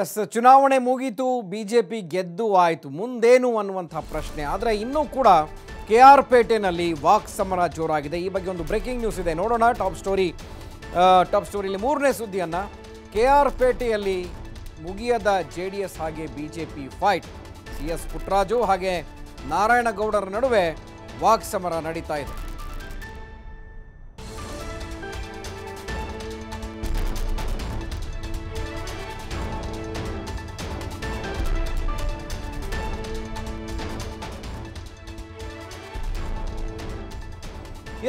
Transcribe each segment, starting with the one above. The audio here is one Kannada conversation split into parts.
ಎಸ್, ಚುನಾವಣೆ ಮುಗೀತು ಬಿ ಜೆ ಪಿ ಗೆದ್ದು ಆಯಿತು, ಮುಂದೇನು ಅನ್ನುವಂಥ ಪ್ರಶ್ನೆ. ಆದರೆ ಇನ್ನೂ ಕೂಡ ಕೆ ಆರ್ ಪೇಟೆನಲ್ಲಿ ವಾಕ್ ಸಮರ ಜೋರಾಗಿದೆ. ಈ ಬಗ್ಗೆ ಒಂದು ಬ್ರೇಕಿಂಗ್ ನ್ಯೂಸ್ ಇದೆ. ನೋಡೋಣ ಟಾಪ್ ಸ್ಟೋರಿ. ಟಾಪ್ ಸ್ಟೋರಿಯಲ್ಲಿ ಮೂರನೇ ಸುದ್ದಿಯನ್ನು. ಕೆ ಆರ್ ಪೇಟೆಯಲ್ಲಿ ಮುಗಿಯದ ಜೆ ಡಿ ಎಸ್ ಹಾಗೆ B J P fight. C S Puttaraju ಹಾಗೆ ನಾರಾಯಣಗೌಡರ ನಡುವೆ ವಾಕ್ ಸಮರ ನಡೀತಾ ಇದೆ.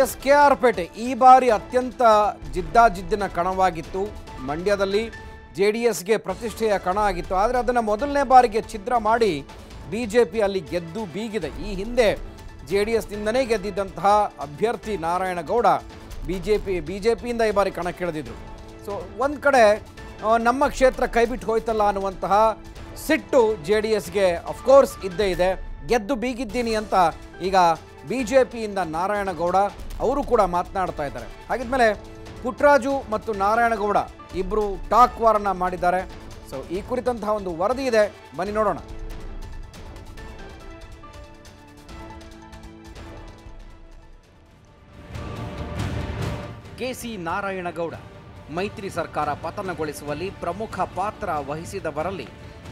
ಎಸ್ ಕೆ ಆರ್ ಪೇಟೆ ಈ ಬಾರಿ ಅತ್ಯಂತ ಜಿದ್ದಾಜಿದ್ದಿನ ಕಣವಾಗಿತ್ತು. ಮಂಡ್ಯದಲ್ಲಿ ಜೆ ಡಿ ಎಸ್ಗೆ ಪ್ರತಿಷ್ಠೆಯ ಕಣ ಆಗಿತ್ತು. ಆದರೆ ಅದನ್ನು ಮೊದಲನೇ ಬಾರಿಗೆ ಛಿದ್ರ ಮಾಡಿ ಬಿ ಜೆ ಪಿ ಅಲ್ಲಿ ಗೆದ್ದು ಬೀಗಿದೆ. ಈ ಹಿಂದೆ ಜೆ ಡಿ ಎಸ್ನಿಂದನೇ ಗೆದ್ದಿದ್ದಂತಹ ಅಭ್ಯರ್ಥಿ Narayanagowda B J P B J ಪಿಯಿಂದ ಈ ಬಾರಿ ಕಣಕ್ಕಿಳಿದಿದ್ರು ಸೊ ಒಂದು ಕಡೆ ನಮ್ಮ ಕ್ಷೇತ್ರ ಕೈಬಿಟ್ಟು ಹೋಯ್ತಲ್ಲ ಅನ್ನುವಂತಹ ಸಿಟ್ಟು ಜೆ ಡಿ ಎಸ್ಗೆ ಅಫ್ಕೋರ್ಸ್ ಇದ್ದೇ ಇದೆ. ಗೆದ್ದು ಬೀಗಿದ್ದೀನಿ ಅಂತ ಈಗ ಬಿ ಜೆ ಪಿಯಿಂದ ನಾರಾಯಣಗೌಡ ಅವರು ಕೂಡ ಮಾತನಾಡ್ತಾ ಇದ್ದಾರೆ. ಹಾಗಿದ್ಮೇಲೆ ಪುಟ್ರಾಜು ಮತ್ತು ನಾರಾಯಣಗೌಡ ಇಬ್ಬರು ಟಾಕ್ ವಾರನ್ನು ಮಾಡಿದ್ದಾರೆ. ಸೊ ಈ ಕುರಿತಂತಹ ಒಂದು ವರದಿ ಇದೆ. ಬನ್ನಿ ನೋಡೋಣ. ಕೆಸಿ ನಾರಾಯಣಗೌಡ ಮೈತ್ರಿ ಸರ್ಕಾರ ಪತನಗೊಳಿಸುವಲ್ಲಿ ಪ್ರಮುಖ ಪಾತ್ರ ವಹಿಸಿದವರಲ್ಲಿ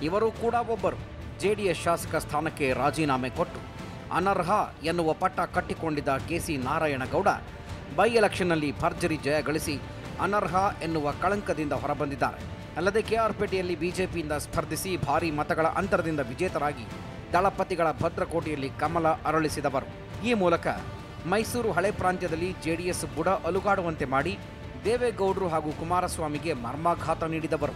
ಇವರು ಕೂಡ ಒಬ್ಬರು. ಜೆಡಿಎಸ್ ಶಾಸಕ ಸ್ಥಾನಕ್ಕೆ ರಾಜೀನಾಮೆ ಕೊಟ್ಟು ಅನರ್ಹ ಎನ್ನುವ ಪಟ್ಟ ಕಟ್ಟಿಕೊಂಡಿದ್ದ ಕೆಸಿ ನಾರಾಯಣಗೌಡ ಬೈ ಎಲೆಕ್ಷನ್ನಲ್ಲಿ ಭರ್ಜರಿ ಜಯ ಗಳಿಸಿ ಅನರ್ಹ ಎನ್ನುವ ಕಳಂಕದಿಂದ ಹೊರಬಂದಿದ್ದಾರೆ. ಅಲ್ಲದೆ ಕೆಆರ್ಪೇಟೆಯಲ್ಲಿ ಬಿಜೆಪಿಯಿಂದ ಸ್ಪರ್ಧಿಸಿ ಭಾರೀ ಮತಗಳ ಅಂತರದಿಂದ ವಿಜೇತರಾಗಿ ದಳಪತಿಗಳ ಭದ್ರಕೋಟೆಯಲ್ಲಿ ಕಮಲ ಅರಳಿಸಿದವರು. ಈ ಮೂಲಕ ಮೈಸೂರು ಹಳೆ ಪ್ರಾಂತ್ಯದಲ್ಲಿ ಜೆಡಿಎಸ್ ಬುಡ ಅಲುಗಾಡುವಂತೆ ಮಾಡಿ ದೇವೇಗೌಡರು ಹಾಗೂ ಕುಮಾರಸ್ವಾಮಿಗೆ ಮರ್ಮಾಘಾತ ನೀಡಿದವರು.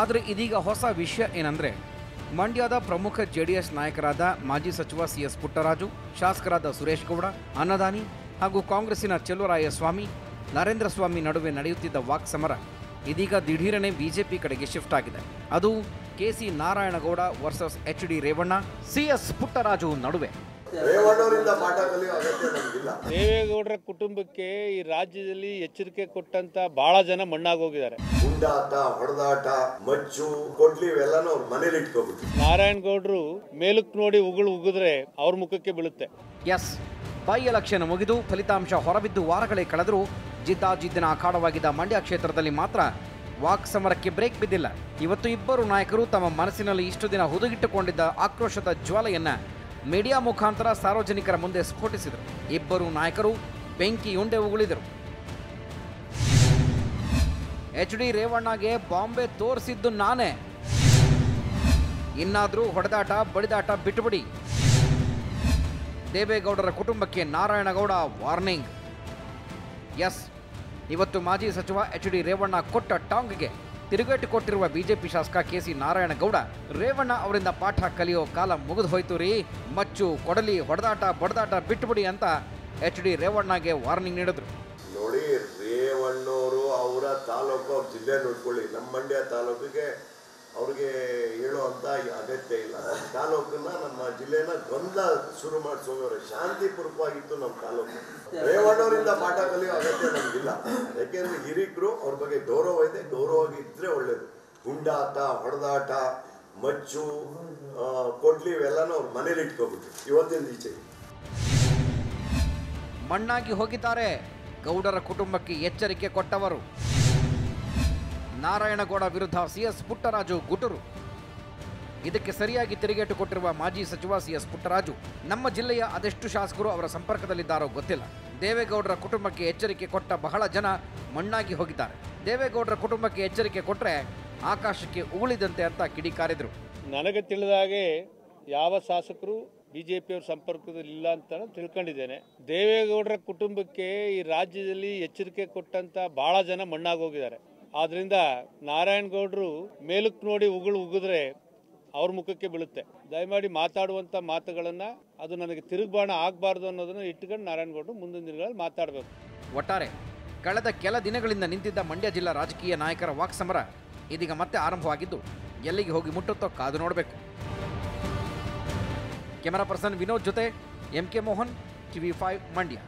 ಆದರೆ ಇದೀಗ ಹೊಸ ವಿಷಯ ಏನಂದ್ರೆ ಮಂಡ್ಯದ ಪ್ರಮುಖ ಜೆಡಿಎಸ್ ನಾಯಕರಾದ ಮಾಜಿ ಸಚಿವ ಸಿ ಎಸ್ ಪುಟ್ಟರಾಜು, ಶಾಸಕರಾದ ಸುರೇಶ್ ಗೌಡ, ಅನ್ನದಾನಿ ಹಾಗೂ ಕಾಂಗ್ರೆಸ್ಸಿನ ಚೆಲುವರಾಯಸ್ವಾಮಿ ನರೇಂದ್ರ ಸ್ವಾಮಿ ನಡುವೆ ನಡೆಯುತ್ತಿದ್ದ ವಾಕ್ ಸಮರ ಇದೀಗ ದಿಢೀರನೆ ಬಿಜೆಪಿ ಕಡೆಗೆ ಶಿಫ್ಟ್ ಆಗಿದೆ. ಅದು K C Narayanagowda versus H D Revanna C S Puttaraju ನಡುವೆ. ದೇವೇಗೌಡರ ಕುಟುಂಬಕ್ಕೆ ಈ ರಾಜ್ಯದಲ್ಲಿ ಎಚ್ಚರಿಕೆ ಕೊಟ್ಟಂತ ಬಹಳ ಜನ ಮಣ್ಣಾಗೋಗಿದ್ದಾರೆ. ಗುಂಡಾಟ ಹೊಡೆದಾಟ ಮಚ್ಚು ಕೊಡ್ಲಿ ಮನೇಲಿ ಅವ್ರ ಮನೇಲಿ ಇಟ್ಕೊಬಿಟ್ರು. ನಾರಾಯಣಗೌಡರು ಮೇಲಕ್ಕೆ ನೋಡಿ ಉಗುಳು ಉಗಿದ್ರೆ ಅವ್ರ ಮುಖಕ್ಕೆ ಬೀಳುತ್ತೆ. ಎಸ್ ಬೈ ಎಲೆಕ್ಷನ್ ಮುಗಿದು ಫಲಿತಾಂಶ ಹೊರಬಿದ್ದು ವಾರಗಳೇ ಕಳೆದರೂ ಜಿದ್ದಾಜಿದ್ದಿನ ಅಖಾಡವಾಗಿದ್ದ ಮಂಡ್ಯ ಕ್ಷೇತ್ರದಲ್ಲಿ ಮಾತ್ರ ವಾಕ್ ಸಮರಕ್ಕೆ ಬ್ರೇಕ್ ಬಿದ್ದಿಲ್ಲ. ಇವತ್ತು ಇಬ್ಬರು ನಾಯಕರು ತಮ್ಮ ಮನಸ್ಸಿನಲ್ಲಿ ಇಷ್ಟು ದಿನ ಹುದುಗಿಟ್ಟುಕೊಂಡಿದ್ದ ಆಕ್ರೋಶದ ಜ್ವಾಲೆಯನ್ನ ಮೀಡಿಯಾ ಮುಖಾಂತರ ಸಾರ್ವಜನಿಕರ ಮುಂದೆ ಸ್ಫೋಟಿಸಿದರು. ಇಬ್ಬರು ನಾಯಕರು ಬೆಂಕಿಯುಂಡೆ ಉಗುಳಿದರು. ಎಚ್ ಡಿ ರೇವಣ್ಣಗೆ ಬಾಂಬೆ ತೋರಿಸಿದ್ದು ನಾನೇ. ಇನ್ನಾದರೂ ಹೊಡೆದಾಟ, ಬಡಿದಾಟ ಬಿಟ್ಟುಬಿಡಿ. ದೇವೇಗೌಡರ ಕುಟುಂಬಕ್ಕೆ ನಾರಾಯಣಗೌಡ ವಾರ್ನಿಂಗ್. ಎಸ್, ಇವತ್ತು ಮಾಜಿ ಸಚಿವ ಎಚ್ ಡಿ ರೇವಣ್ಣ ಕೊಟ್ಟ ಟಾಂಗ್ಗೆ ತಿರುಗೇಟು ಕೊಟ್ಟಿರುವ ಬಿಜೆಪಿ ಶಾಸಕ ಕೆ ಸಿ ನಾರಾಯಣಗೌಡ, ರೇವಣ್ಣ ಅವರಿಂದ ಪಾಠ ಕಲಿಯೋ ಕಾಲ ಮುಗಿದು ಹೋಯ್ತು ರೀ. ಮಚ್ಚು, ಕೊಡಲಿ, ಹೊಡೆದಾಟ, ಬಡದಾಟ ಬಿಟ್ಟುಬಿಡಿ ಅಂತ ಎಚ್ ಡಿ ರೇವಣ್ಣಗೆ ವಾರ್ನಿಂಗ್ ನೀಡಿದ್ರು. ನೋಡಿ ರೇವಣ್ಣವರು ಅವರ ತಾಲೂಕು ಜಿಲ್ಲೆ ನೋಡ್ಕೊಳ್ಳಿ. ನಮ್ಮ ಮಂಡ್ಯ ತಾಲೂಕಿಗೆ ಅವ್ರಿಗೆ ಅಂತ ಅಗತ್ಯ ಇಲ್ಲ. ನಮ್ಮ ತಾಲೂಕನ್ನ ನಮ್ಮ ಜಿಲ್ಲೆನ ಗೊಂದಲ ಶುರು ಮಾಡಿಸೋರು ಶಾಂತಿಪೂರ್ವವಾಗಿತ್ತು ನಮ್ಮ ತಾಲೂಕು. ರೇವಣ್ಣವರಿಂದ ಪಾಠ ಕಲಿಯೋ ಅಗತ್ಯ ನಮಗಿಲ್ಲ. ಯಾಕೆಂದ್ರೆ ಹಿರಿಕರು ಅವ್ರ ಬಗ್ಗೆ ಗೌರವ ಇದೆ. ಗೌರವವಾಗಿ ಇದ್ರೆ ಒಳ್ಳೇದು. ಗುಂಡಾಟ ಹೊಡೆದಾಟ, ಮಚ್ಚು ಕೊಡ್ಲಿ ಇವೆಲ್ಲನೂ ಅವ್ರ ಮನೇಲಿ ಇಟ್ಕೋಬಿಟ್ಟು ಇವತ್ತಿನ ಈಚೆ ಮಣ್ಣಾಗಿ ಹೋಗಿದ್ದಾರೆ ಗೌಡರ ಕುಟುಂಬಕ್ಕೆ ಎಚ್ಚರಿಕೆ ಕೊಟ್ಟವರು. ನಾರಾಯಣಗೌಡ ವಿರುದ್ಧ ಸಿಎಸ್ ಪುಟ್ಟರಾಜು ಗುಟುರು. ಇದಕ್ಕೆ ಸರಿಯಾಗಿ ತಿರುಗೇಟು ಕೊಟ್ಟಿರುವ ಮಾಜಿ ಸಚಿವ ಸಿಎಸ್ ಪುಟ್ಟರಾಜು, ನಮ್ಮ ಜಿಲ್ಲೆಯ ಅದೆಷ್ಟು ಶಾಸಕರು ಅವರ ಸಂಪರ್ಕದಲ್ಲಿದ್ದಾರೋ ಗೊತ್ತಿಲ್ಲ. ದೇವೇಗೌಡರ ಕುಟುಂಬಕ್ಕೆ ಎಚ್ಚರಿಕೆ ಕೊಟ್ಟ ಬಹಳ ಜನ ಮಣ್ಣಾಗಿ ಹೋಗಿದ್ದಾರೆ. ದೇವೇಗೌಡರ ಕುಟುಂಬಕ್ಕೆ ಎಚ್ಚರಿಕೆ ಕೊಟ್ಟರೆ ಆಕಾಶಕ್ಕೆ ಉಗುಳಿದಂತೆ ಅಂತ ಕಿಡಿಕಾರಿದ್ರು ನನಗೆ ತಿಳಿದ ಹಾಗೆ ಯಾವ ಶಾಸಕರು ಬಿಜೆಪಿಯವ್ರ ಸಂಪರ್ಕದಲ್ಲಿ ಇಲ್ಲ ಅಂತ ತಿಳ್ಕೊಂಡಿದ್ದೇನೆ. ದೇವೇಗೌಡರ ಕುಟುಂಬಕ್ಕೆ ಈ ರಾಜ್ಯದಲ್ಲಿ ಎಚ್ಚರಿಕೆ ಕೊಟ್ಟಂತ ಬಹಳ ಜನ ಮಣ್ಣಾಗೋಗಿದ್ದಾರೆ ಆದ್ರಿಂದ ನಾರಾಯಣಗೌಡರು ಮೇಲಕ್ಕೆ ನೋಡಿ ಉಗುಳು ಉಗಿದ್ರೆ ಅವ್ರ ಮುಖಕ್ಕೆ ಬೀಳುತ್ತೆ. ದಯಮಾಡಿ ಮಾತಾಡುವಂತ ಮಾತುಗಳನ್ನ ಅದು ನನಗೆ ತಿರುಗ್ಬಾಣ ಆಗಬಾರ್ದು ಅನ್ನೋದನ್ನ ಇಟ್ಕೊಂಡು ನಾರಾಯಣಗೌಡರು ಮುಂದಿನ ದಿನಗಳಲ್ಲಿ ಮಾತಾಡಬೇಕು. ಒಟ್ಟಾರೆ ಕಳೆದ ಕೆಲ ದಿನಗಳಿಂದ ನಿಂತಿದ್ದ ಮಂಡ್ಯ ಜಿಲ್ಲಾ ರಾಜಕೀಯ ನಾಯಕರ ವಾಕ್ ಸಮರ ಇದೀಗ ಮತ್ತೆ ಆರಂಭವಾಗಿದ್ದು, ಎಲ್ಲಿಗೆ ಹೋಗಿ ಮುಟ್ಟುತ್ತೋ ಕಾದು ನೋಡಬೇಕು. ಕ್ಯಾಮರಾ ಪರ್ಸನ್ ವಿನೋದ್ ಜೊತೆ M K Mohan, TV five Mandya.